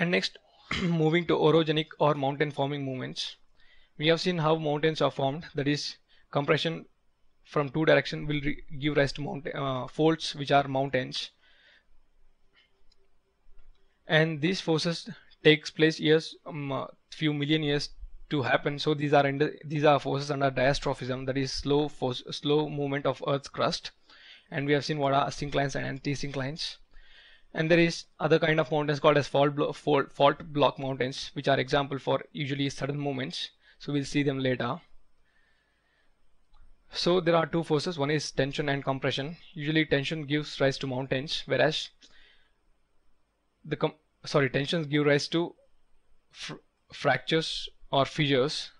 And next, moving to orogenic or mountain forming movements. We have seen how mountains are formed, that is, compression from two direction will give rise to mountain uh, faults which are mountains. And these forces takes place years, um, uh, few million years to happen. So these are under, these are forces under diastrophism, that is slow force, slow movement of Earth's crust. And we have seen what are synclines and anti-synclines and there is other kind of mountains called as fault, blo fault, block mountains which are example for usually sudden movements. So we'll see them later. So there are two forces. One is tension and compression. Usually tension gives rise to mountains whereas the com sorry tensions give rise to fr fractures or fissures.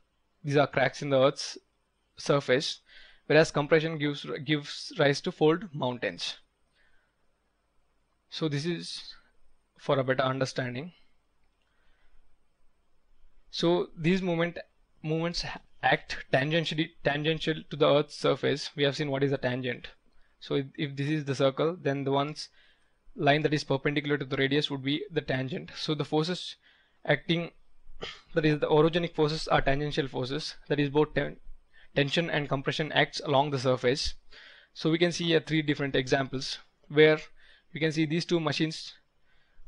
These are cracks in the earth's surface whereas compression gives gives rise to fold mountains so this is for a better understanding. So these movement movements act tangentially tangential to the earth's surface. We have seen what is a tangent. So if, if this is the circle then the ones line that is perpendicular to the radius would be the tangent. So the forces acting that is the orogenic forces are tangential forces. That is both ten tension and compression acts along the surface. So we can see here three different examples where we can see these two machines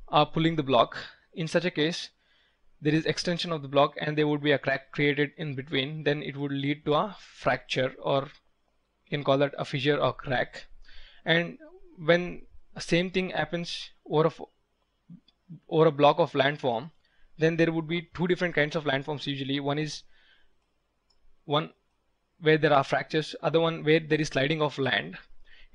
are pulling the block. In such a case there is extension of the block and there would be a crack created in between. Then it would lead to a fracture or you can call that a fissure or crack. And when same thing happens over a over a block of landform then there would be two different kinds of landforms usually. One is one where there are fractures other one where there is sliding of land.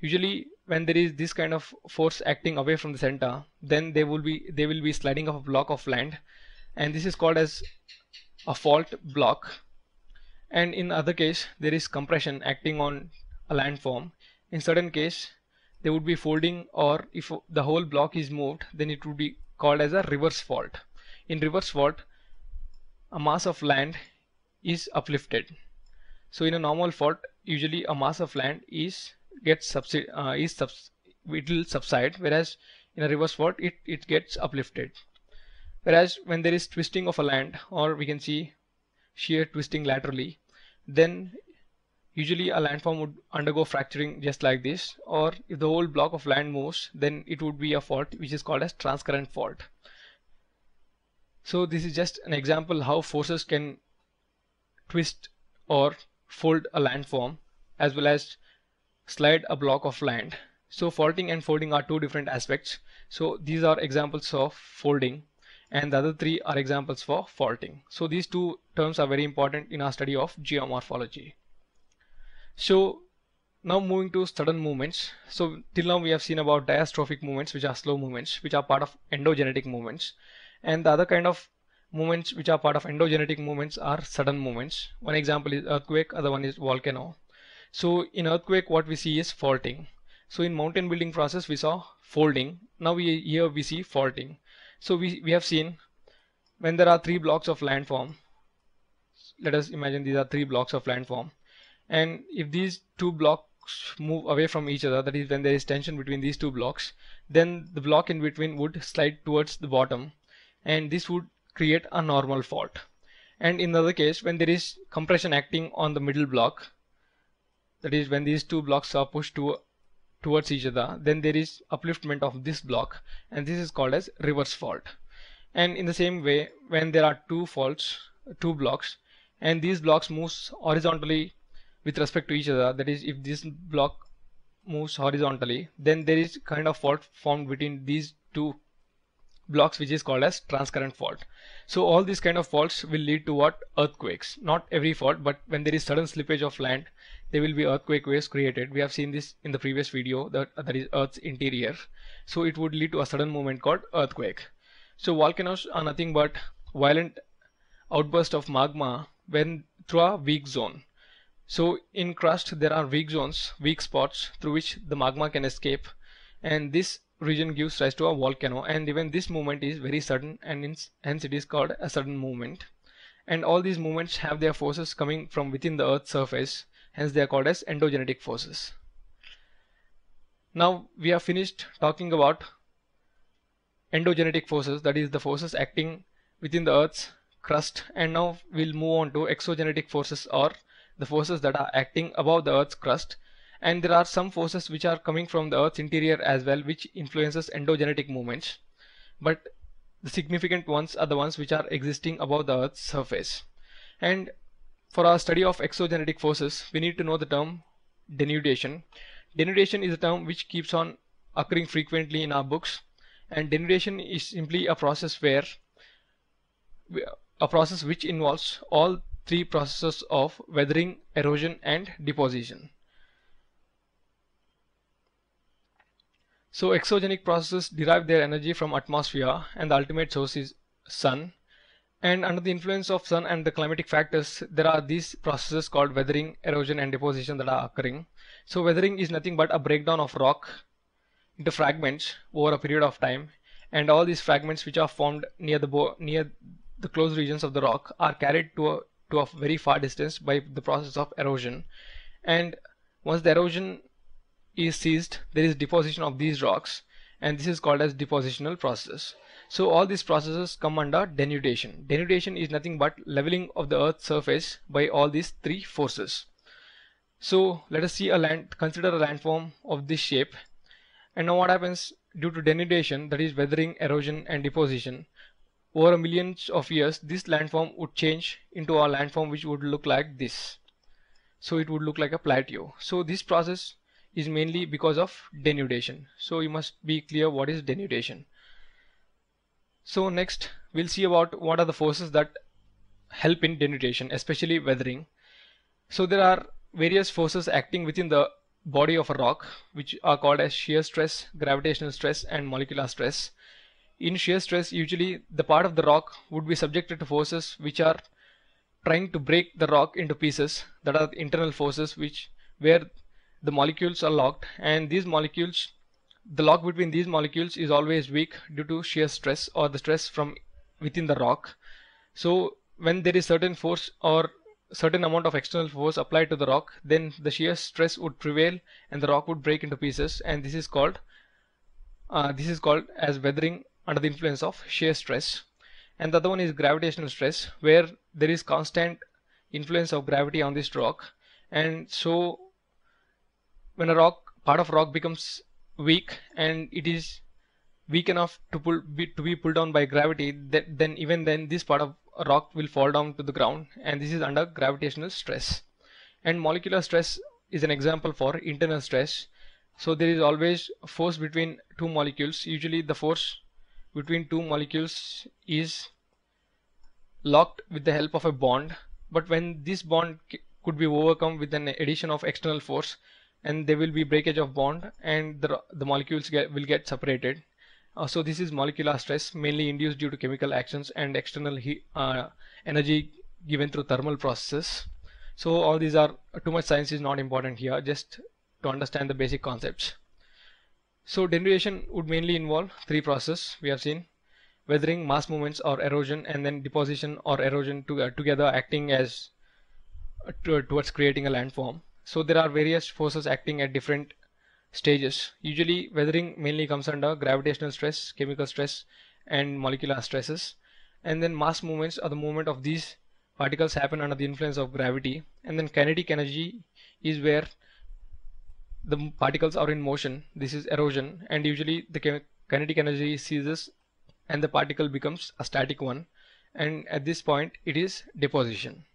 Usually when there is this kind of force acting away from the center then they will be they will be sliding of a block of land. And this is called as a fault block. And in other case there is compression acting on a landform. In certain case they would be folding or if the whole block is moved then it would be called as a reverse fault. In reverse fault a mass of land is uplifted. So in a normal fault usually a mass of land is gets subside uh, is subs it will subside whereas in a reverse fault it it gets uplifted. Whereas when there is twisting of a land or we can see shear twisting laterally then usually a landform would undergo fracturing just like this or if the whole block of land moves then it would be a fault which is called as transcurrent fault. So this is just an example how forces can twist or fold a landform as well as slide a block of land. So faulting and folding are two different aspects. So these are examples of folding and the other three are examples for faulting. So these two terms are very important in our study of geomorphology. So now moving to sudden movements. So till now we have seen about diastrophic movements which are slow movements which are part of endogenetic movements and the other kind of movements which are part of endogenetic movements are sudden movements. One example is earthquake, other one is volcano. So in earthquake what we see is faulting. So in mountain building process we saw folding. Now we here we see faulting. So we, we have seen when there are three blocks of landform. Let us imagine these are three blocks of landform. And if these two blocks move away from each other, that is when there is tension between these two blocks, then the block in between would slide towards the bottom and this would create a normal fault. And in the other case, when there is compression acting on the middle block, that is when these two blocks are pushed to, towards each other then there is upliftment of this block and this is called as reverse fault. And in the same way when there are two faults two blocks and these blocks moves horizontally with respect to each other that is if this block moves horizontally then there is kind of fault formed between these two blocks which is called as transcurrent fault. So all these kind of faults will lead to what? Earthquakes. Not every fault but when there is sudden slippage of land there will be earthquake waves created. We have seen this in the previous video that, uh, that is earth's interior. So it would lead to a sudden movement called earthquake. So volcanoes are nothing but violent outburst of magma when through a weak zone. So in crust there are weak zones weak spots through which the magma can escape. And this region gives rise to a volcano and even this movement is very sudden and hence it is called a sudden movement. And all these movements have their forces coming from within the earth's surface hence they are called as endogenetic forces. Now we have finished talking about endogenetic forces that is the forces acting within the earth's crust. And now we'll move on to exogenetic forces or the forces that are acting above the earth's crust and there are some forces which are coming from the earth's interior as well which influences endogenetic movements. But the significant ones are the ones which are existing above the earth's surface. And for our study of exogenetic forces we need to know the term denudation. Denudation is a term which keeps on occurring frequently in our books. And denudation is simply a process where a process which involves all three processes of weathering, erosion and deposition. So exogenic processes derive their energy from atmosphere and the ultimate source is sun. And under the influence of sun and the climatic factors there are these processes called weathering, erosion and deposition that are occurring. So weathering is nothing but a breakdown of rock into fragments over a period of time. And all these fragments which are formed near the near the closed regions of the rock are carried to a to a very far distance by the process of erosion. And once the erosion is ceased there is deposition of these rocks and this is called as depositional process. So all these processes come under denudation. Denudation is nothing but leveling of the earth's surface by all these three forces. So let us see a land consider a landform of this shape. And now what happens? Due to denudation that is weathering erosion and deposition over millions of years this landform would change into a landform which would look like this. So it would look like a plateau. So this process is mainly because of denudation. So you must be clear what is denudation. So next we'll see about what are the forces that help in denudation especially weathering. So there are various forces acting within the body of a rock which are called as shear stress, gravitational stress and molecular stress. In shear stress usually the part of the rock would be subjected to forces which are trying to break the rock into pieces. That are internal forces which where the molecules are locked and these molecules the lock between these molecules is always weak due to shear stress or the stress from within the rock. So when there is certain force or certain amount of external force applied to the rock then the shear stress would prevail and the rock would break into pieces and this is called uh, this is called as weathering under the influence of shear stress. And the other one is gravitational stress where there is constant influence of gravity on this rock. And so when a rock part of rock becomes weak and it is weak enough to pull be, to be pulled down by gravity that, then even then this part of rock will fall down to the ground and this is under gravitational stress. And molecular stress is an example for internal stress. So there is always force between two molecules. Usually the force between two molecules is locked with the help of a bond. But when this bond could be overcome with an addition of external force and there will be breakage of bond and the, the molecules get, will get separated uh, so this is molecular stress mainly induced due to chemical actions and external heat, uh, energy given through thermal processes. So all these are too much science is not important here just to understand the basic concepts. So denudation would mainly involve three processes we have seen weathering, mass movements or erosion and then deposition or erosion to, uh, together acting as uh, towards creating a landform. So there are various forces acting at different stages. Usually weathering mainly comes under gravitational stress, chemical stress and molecular stresses. And then mass movements are the movement of these particles happen under the influence of gravity. And then kinetic energy is where the particles are in motion. This is erosion. And usually the kinetic energy ceases and the particle becomes a static one. And at this point it is deposition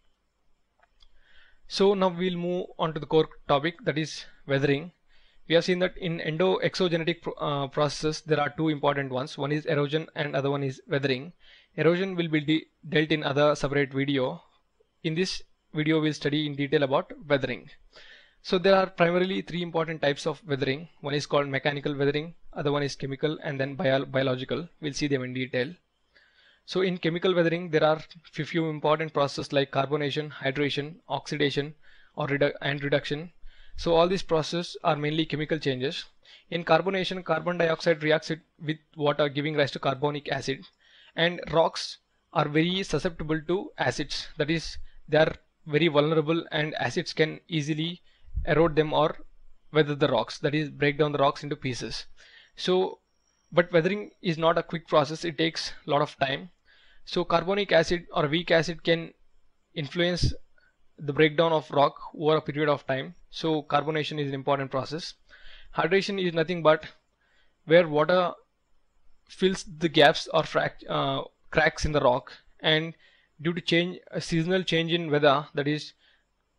so now we'll move on to the core topic that is weathering. We have seen that in endo exogenetic uh, processes there are two important ones. One is erosion and other one is weathering. Erosion will be de dealt in other separate video. In this video we'll study in detail about weathering. So there are primarily three important types of weathering. One is called mechanical weathering other one is chemical and then bio biological. We'll see them in detail so in chemical weathering there are few important processes like carbonation hydration oxidation or redu and reduction. So all these processes are mainly chemical changes. In carbonation, carbon dioxide reacts with water giving rise to carbonic acid. And rocks are very susceptible to acids. That is they are very vulnerable and acids can easily erode them or weather the rocks. That is break down the rocks into pieces. So but weathering is not a quick process. It takes a lot of time so carbonic acid or weak acid can influence the breakdown of rock over a period of time. So carbonation is an important process. Hydration is nothing but where water fills the gaps or uh, cracks in the rock. And due to change a seasonal change in weather that is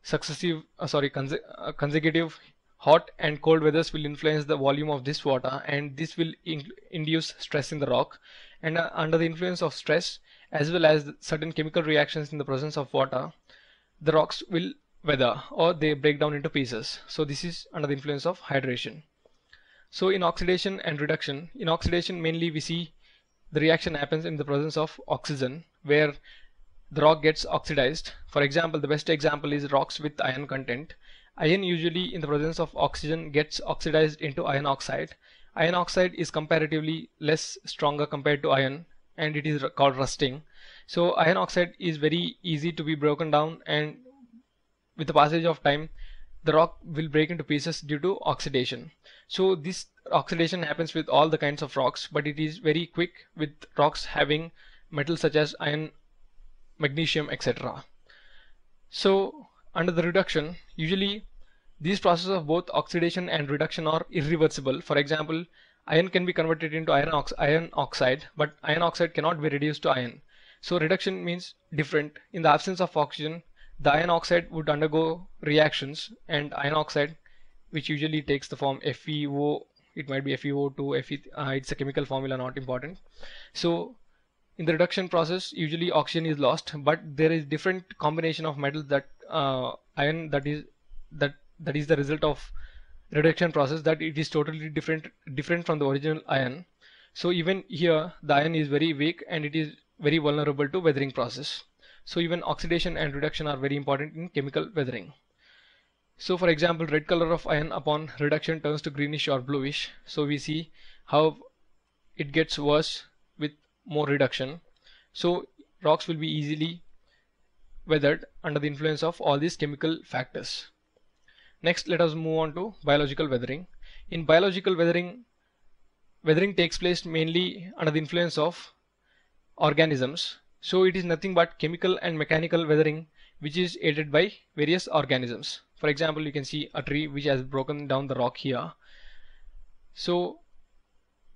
successive uh, sorry uh, consecutive hot and cold weathers will influence the volume of this water. And this will in induce stress in the rock. And uh, under the influence of stress as well as certain chemical reactions in the presence of water the rocks will weather or they break down into pieces so this is under the influence of hydration so in oxidation and reduction in oxidation mainly we see the reaction happens in the presence of oxygen where the rock gets oxidized. For example, the best example is rocks with iron content. Iron usually in the presence of oxygen gets oxidized into iron oxide. Iron oxide is comparatively less stronger compared to iron and it is called rusting. So iron oxide is very easy to be broken down and with the passage of time the rock will break into pieces due to oxidation. So this oxidation happens with all the kinds of rocks but it is very quick with rocks having metals such as iron magnesium etc so under the reduction usually these processes of both oxidation and reduction are irreversible for example iron can be converted into iron, ox iron oxide but iron oxide cannot be reduced to iron. So reduction means different. In the absence of oxygen the iron oxide would undergo reactions and iron oxide which usually takes the form FeO it might be FeO2 Fe, uh, it's a chemical formula not important. So in the reduction process usually oxygen is lost but there is different combination of metals that uh, iron that is that that is the result of reduction process that it is totally different different from the original iron so even here the iron is very weak and it is very vulnerable to weathering process. So even oxidation and reduction are very important in chemical weathering. So for example red color of iron upon reduction turns to greenish or bluish. So we see how it gets worse with more reduction. So rocks will be easily weathered under the influence of all these chemical factors next let us move on to biological weathering in biological weathering weathering takes place mainly under the influence of organisms so it is nothing but chemical and mechanical weathering which is aided by various organisms for example you can see a tree which has broken down the rock here so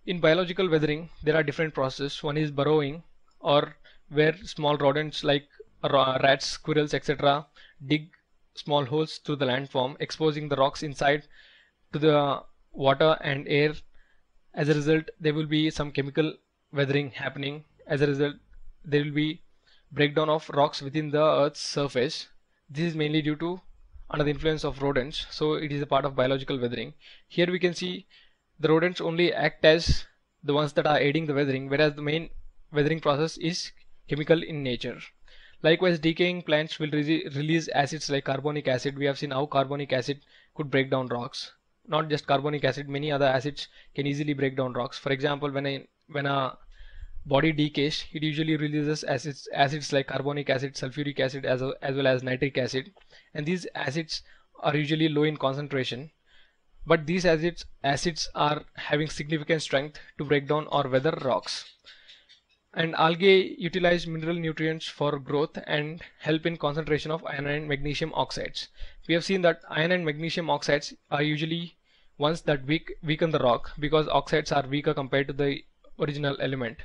in biological weathering, there are different processes. One is burrowing or where small rodents like rats, squirrels, etc. dig small holes through the landform, exposing the rocks inside to the water and air. As a result, there will be some chemical weathering happening. As a result, there will be breakdown of rocks within the earth's surface. This is mainly due to under the influence of rodents. So it is a part of biological weathering. Here we can see the rodents only act as the ones that are aiding the weathering whereas the main weathering process is chemical in nature likewise decaying plants will re release acids like carbonic acid. We have seen how carbonic acid could break down rocks. Not just carbonic acid many other acids can easily break down rocks. For example when a when a body decays it usually releases acids acids like carbonic acid sulfuric acid as, a, as well as nitric acid. And these acids are usually low in concentration. But these acids acids are having significant strength to break down or weather rocks and algae utilize mineral nutrients for growth and help in concentration of iron and magnesium oxides. We have seen that iron and magnesium oxides are usually ones that weak, weaken the rock because oxides are weaker compared to the original element.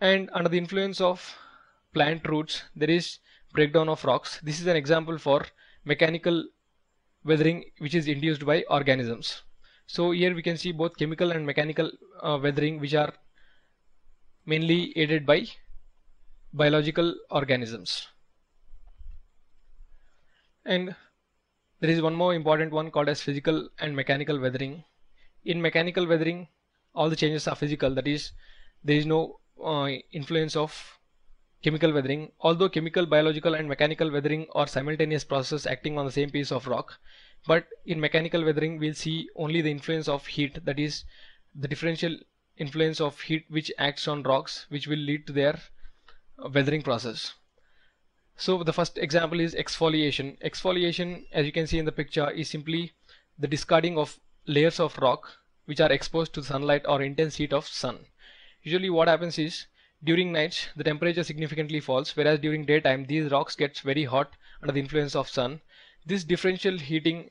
And under the influence of plant roots there is breakdown of rocks. This is an example for mechanical weathering which is induced by organisms. So here we can see both chemical and mechanical uh, weathering which are mainly aided by biological organisms. And there is one more important one called as physical and mechanical weathering. In mechanical weathering all the changes are physical that is there is no uh, influence of chemical weathering. Although chemical, biological and mechanical weathering are simultaneous processes acting on the same piece of rock, but in mechanical weathering we'll see only the influence of heat that is the differential influence of heat which acts on rocks which will lead to their uh, weathering process. So the first example is exfoliation. Exfoliation as you can see in the picture is simply the discarding of layers of rock which are exposed to sunlight or intense heat of sun. Usually what happens is during nights the temperature significantly falls whereas during daytime these rocks gets very hot under the influence of sun. This differential heating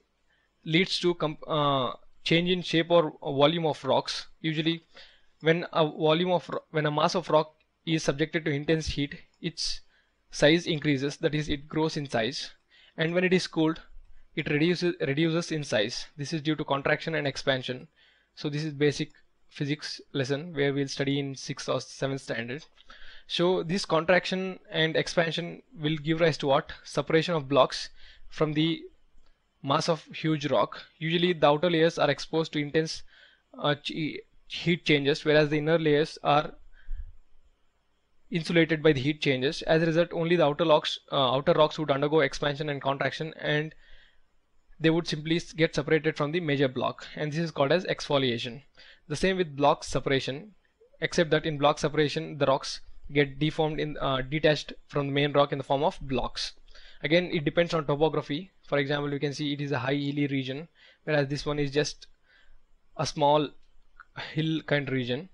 leads to uh, change in shape or volume of rocks. Usually when a volume of when a mass of rock is subjected to intense heat its size increases that is it grows in size. And when it is cooled it reduces reduces in size. This is due to contraction and expansion. So this is basic physics lesson where we'll study in 6th or 7th standard. So this contraction and expansion will give rise to what? Separation of blocks from the mass of huge rock. Usually the outer layers are exposed to intense uh, heat changes whereas the inner layers are insulated by the heat changes as a result only the outer rocks uh, outer rocks would undergo expansion and contraction and they would simply get separated from the major block and this is called as exfoliation. The same with block separation except that in block separation the rocks get deformed in uh, detached from the main rock in the form of blocks. Again it depends on topography. For example you can see it is a high hilly region whereas this one is just a small hill kind region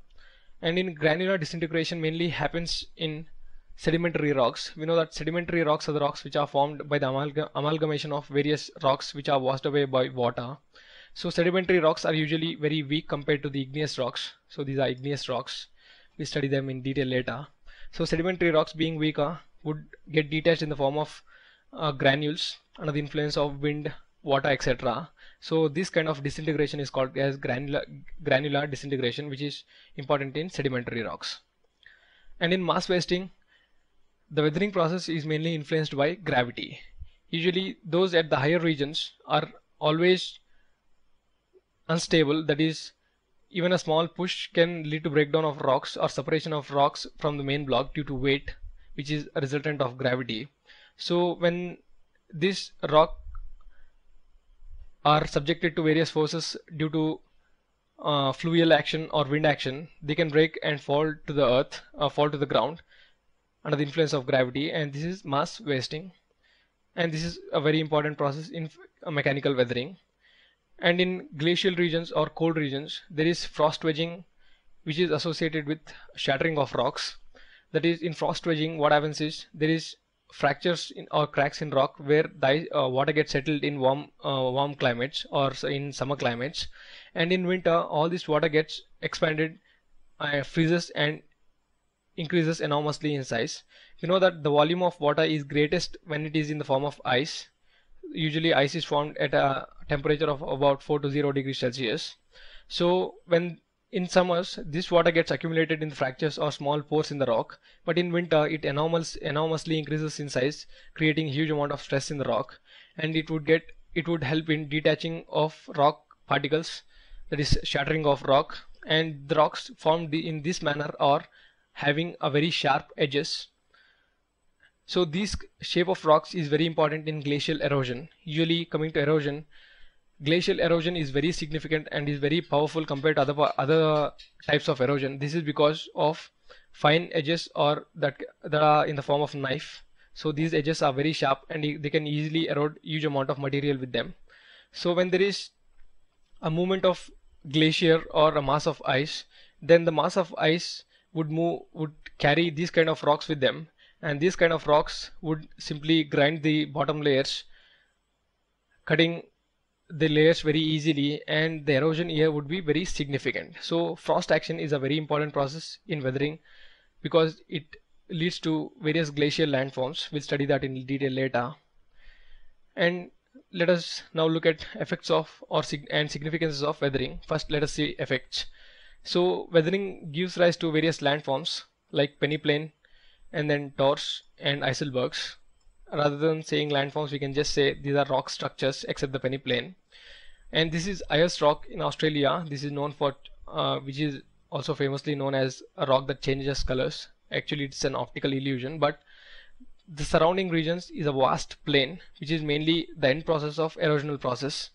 and in granular disintegration mainly happens in sedimentary rocks. We know that sedimentary rocks are the rocks which are formed by the amalgam amalgamation of various rocks which are washed away by water. So sedimentary rocks are usually very weak compared to the igneous rocks. So these are igneous rocks. We study them in detail later. So sedimentary rocks being weaker would get detached in the form of uh, granules under the influence of wind, water, etc. So this kind of disintegration is called as granular, granular disintegration which is important in sedimentary rocks. And in mass wasting the weathering process is mainly influenced by gravity. Usually those at the higher regions are always unstable that is even a small push can lead to breakdown of rocks or separation of rocks from the main block due to weight which is a resultant of gravity. So when this rock are subjected to various forces due to uh, fluvial action or wind action. They can break and fall to the earth or fall to the ground under the influence of gravity and this is mass wasting. And this is a very important process in mechanical weathering. And in glacial regions or cold regions there is frost wedging which is associated with shattering of rocks. That is in frost wedging what happens is there is fractures in, or cracks in rock where the uh, water gets settled in warm uh, warm climates or in summer climates and in winter all this water gets expanded uh, freezes and increases enormously in size. You know that the volume of water is greatest when it is in the form of ice. Usually ice is formed at a temperature of about 4 to 0 degrees Celsius. So when in summers this water gets accumulated in fractures or small pores in the rock but in winter it enormous, enormously increases in size creating huge amount of stress in the rock and it would get it would help in detaching of rock particles that is shattering of rock and the rocks formed in this manner are having a very sharp edges. So this shape of rocks is very important in glacial erosion. Usually coming to erosion, glacial erosion is very significant and is very powerful compared to other other types of erosion. This is because of fine edges or that that are in the form of knife. So these edges are very sharp and they can easily erode huge amount of material with them. So when there is a movement of glacier or a mass of ice, then the mass of ice would move would carry these kind of rocks with them and these kind of rocks would simply grind the bottom layers cutting the layers very easily and the erosion here would be very significant. So frost action is a very important process in weathering because it leads to various glacial landforms. We'll study that in detail later. And let us now look at effects of or sig and significances of weathering. First let us see effects. So weathering gives rise to various landforms like peneplain and then tors and Inselbergs. Rather than saying landforms, we can just say these are rock structures except the peneplain. And this is Ayers rock in Australia. This is known for, uh, which is also famously known as a rock that changes colors. Actually, it's an optical illusion, but the surrounding regions is a vast plain, which is mainly the end process of erosional process.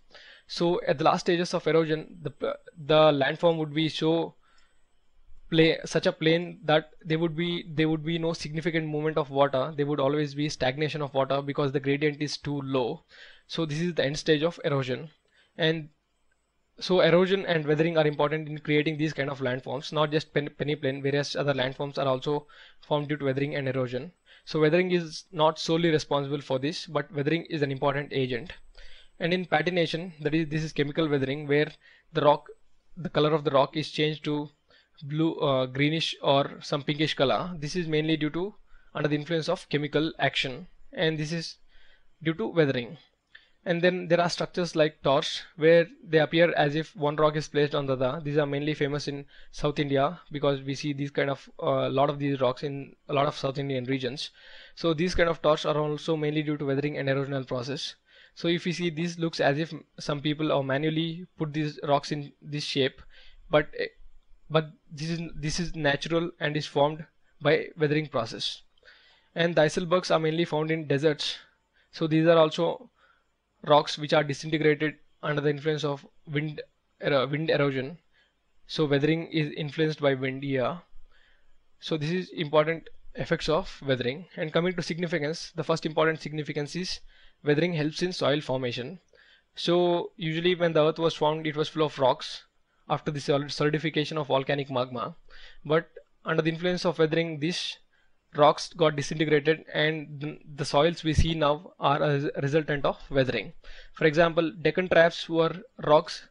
So at the last stages of erosion, the the landform would be so play such a plain that there would be there would be no significant movement of water. There would always be stagnation of water because the gradient is too low. So this is the end stage of erosion, and so erosion and weathering are important in creating these kind of landforms, not just pen peneplain, various other landforms are also formed due to weathering and erosion. So weathering is not solely responsible for this, but weathering is an important agent. And in patination, that is, this is chemical weathering where the rock, the color of the rock is changed to blue, uh, greenish or some pinkish color. This is mainly due to under the influence of chemical action. And this is due to weathering. And then there are structures like tors where they appear as if one rock is placed on the other. These are mainly famous in south india because we see these kind of a uh, lot of these rocks in a lot of south indian regions. So these kind of tors are also mainly due to weathering and erosional process. So if you see this looks as if some people are manually put these rocks in this shape but eh, but this is this is natural and is formed by weathering process. And the inselbergs are mainly found in deserts. So these are also rocks which are disintegrated under the influence of wind wind erosion. So weathering is influenced by wind here so this is important effects of weathering. And coming to significance the first important significance is weathering helps in soil formation. So usually when the earth was formed it was full of rocks after the solidification of volcanic magma but under the influence of weathering these rocks got disintegrated and the soils we see now are a resultant of weathering. For example, Deccan Traps were rocks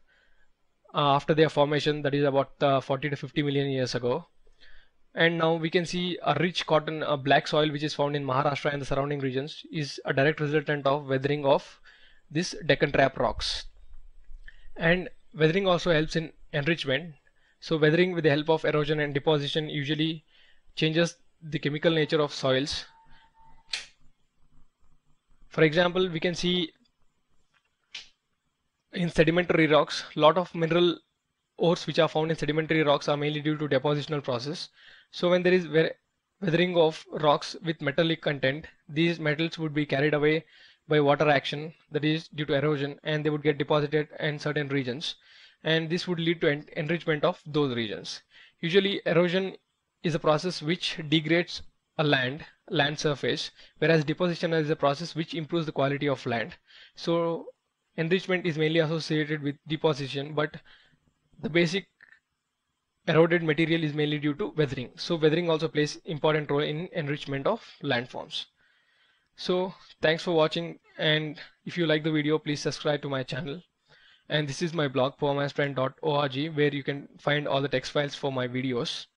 uh, after their formation that is about uh, 40 to 50 million years ago. And now we can see a rich cotton black soil which is found in Maharashtra and the surrounding regions is a direct resultant of weathering of this Deccan Trap rocks. And weathering also helps in enrichment. So weathering with the help of erosion and deposition usually changes the chemical nature of soils. For example, we can see in sedimentary rocks, lot of mineral ores which are found in sedimentary rocks are mainly due to depositional process. So when there is weathering of rocks with metallic content, these metals would be carried away by water action that is due to erosion and they would get deposited in certain regions. And this would lead to en enrichment of those regions. Usually erosion is a process which degrades a land land surface whereas deposition is a process which improves the quality of land. So enrichment is mainly associated with deposition but the basic eroded material is mainly due to weathering. So weathering also plays important role in enrichment of landforms so thanks for watching and if you like the video please subscribe to my channel. And this is my blog permastrand.org where you can find all the text files for my videos